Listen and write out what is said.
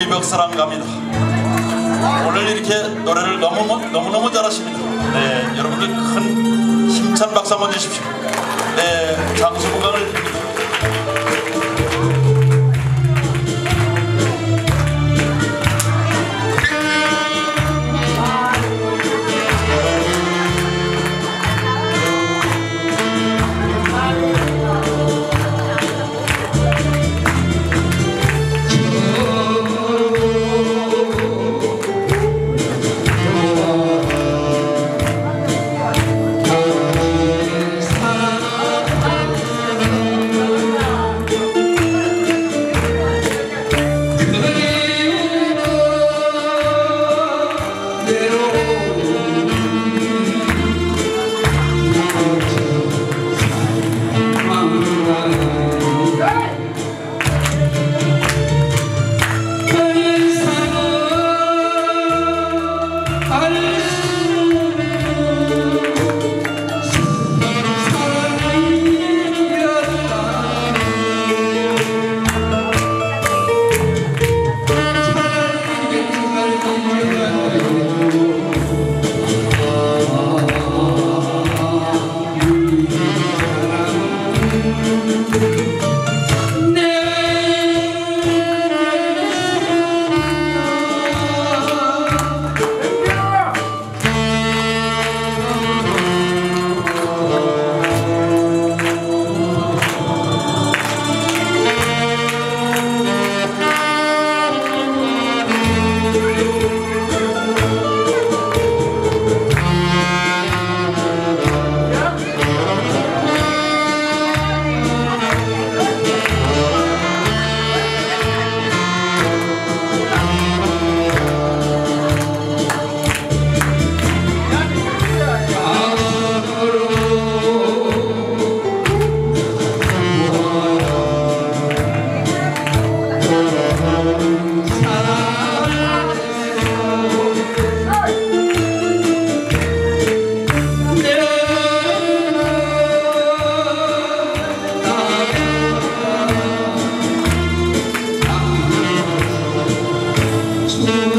이벽 사랑 갑니다. 오늘 이렇게 노래를 너무 너무너무 잘하십니다. 네, 여러분들 큰 힘찬 박수 한번 주십시오. 네, 장수 건강을 Allah Ooh.